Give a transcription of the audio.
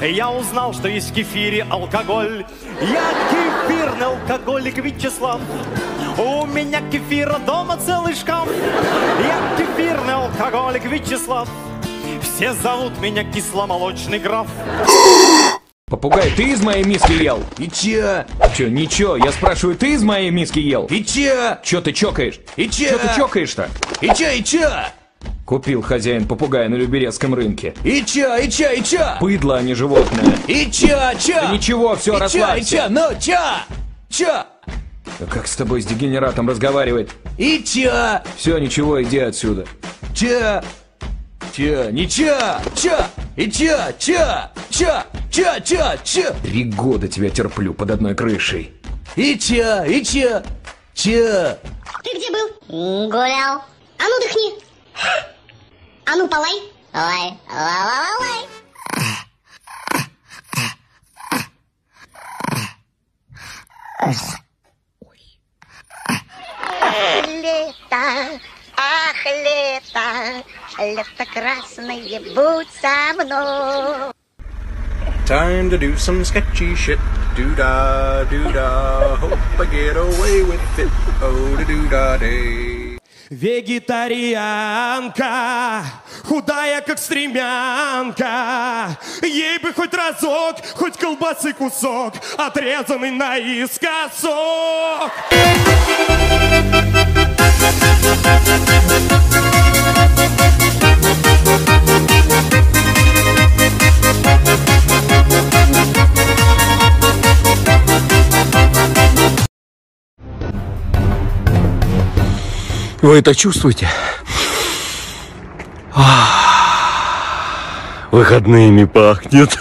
Я узнал, что есть в кефире алкоголь. Я кефирный алкоголик Вячеслав. У меня кефира дома целый шкаф. Я кефирный алкоголик Вячеслав. Все зовут меня кисломолочный граф. Попугай, ты из моей миски ел? И чё? Чё, ничего, я спрашиваю, ты из моей миски ел? И чё? Чё ты чокаешь? И чё? Чё ты чокаешь-то? И чё, и чё? Купил хозяин попугая на Люберецком рынке. И чё, и чё, и чё? Быдло, а не животное. И чё, чё? Да ничего, все, расслабься. И чё, ну чё? Чё? Да как с тобой с дегенератом разговаривать? И чё? Все, ничего, иди отсюда. Чё? Чё? Ничего? Чё? И чё? Чё? Чё? Чё? Чё? Чё? Три года тебя терплю под одной крышей. И чё? И чё? Чё? Ты где был? Гулял. А ну дыхни. А ну полай. Лай. Ла-ла-ла-лай. Лето, ах, лето, лето красное, будь со мной. Time to do some sketchy shit. Do da, do da. Hope I get away with it. Oh, da do da day. Вегетарианка, Худая как стремянка. Ей бы хоть разок, хоть колбасы кусок, отрезанный наискосок. Вы это чувствуете? Выходными пахнет.